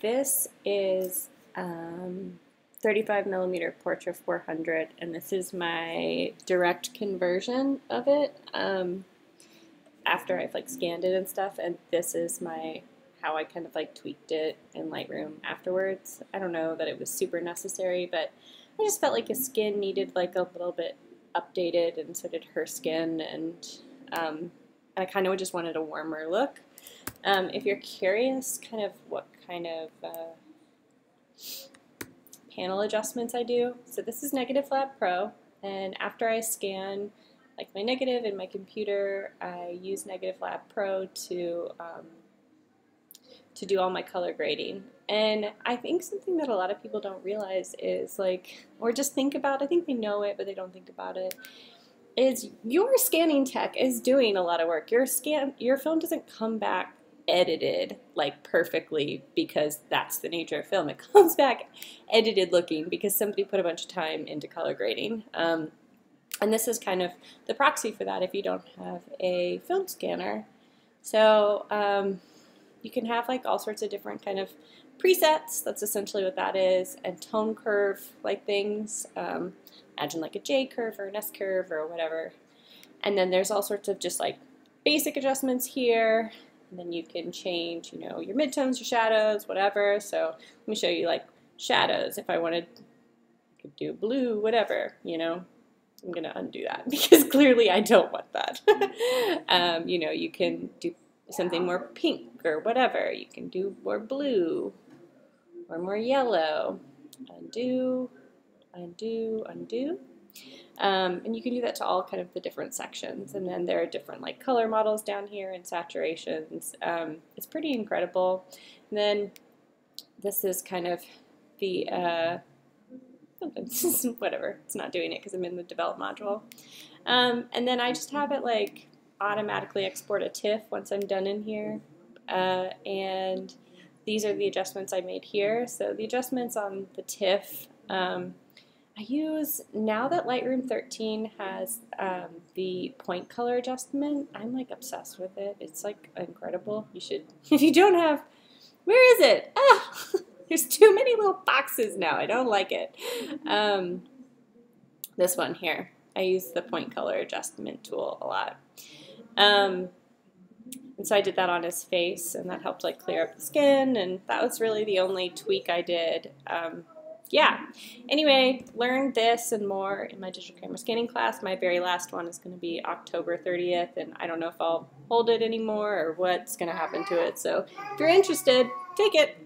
this is um, 35 millimeter Portra 400, and this is my direct conversion of it um, after I've like scanned it and stuff. And this is my how I kind of like tweaked it in Lightroom afterwards. I don't know that it was super necessary, but I just felt like his skin needed like a little bit updated, and so did her skin, and um, I kind of just wanted a warmer look. Um, if you're curious, kind of what kind of uh, panel adjustments I do. So this is Negative Lab Pro, and after I scan like my negative in my computer, I use Negative Lab Pro to um, to do all my color grading. And I think something that a lot of people don't realize is like, or just think about, I think they know it, but they don't think about it, is your scanning tech is doing a lot of work. Your scan, your film doesn't come back edited like perfectly because that's the nature of film. It comes back edited looking because somebody put a bunch of time into color grading. Um, and this is kind of the proxy for that if you don't have a film scanner. So um, you can have like all sorts of different kind of presets. That's essentially what that is, and tone curve like things. Um, imagine like a J curve or an S curve or whatever. And then there's all sorts of just like basic adjustments here. And then you can change, you know, your midtones, your shadows, whatever. So let me show you like shadows. If I wanted, I could do blue, whatever, you know. I'm going to undo that because clearly I don't want that. um, you know, you can do something more pink or whatever. You can do more blue or more yellow. Undo, undo, undo. Um, and you can do that to all kind of the different sections. And then there are different like color models down here and saturations. Um, it's pretty incredible. And then this is kind of the, uh, whatever, it's not doing it because I'm in the develop module. Um, and then I just have it like automatically export a TIFF once I'm done in here. Uh, and these are the adjustments I made here. So the adjustments on the TIFF, um, I use, now that Lightroom 13 has um, the point color adjustment, I'm like obsessed with it. It's like incredible. You should, if you don't have, where is it? Ah, there's too many little boxes now. I don't like it. Um, this one here. I use the point color adjustment tool a lot. Um, and so I did that on his face, and that helped like clear up the skin, and that was really the only tweak I did. Um, yeah. Anyway, learned this and more in my digital camera scanning class. My very last one is going to be October 30th, and I don't know if I'll hold it anymore or what's going to happen to it. So if you're interested, take it.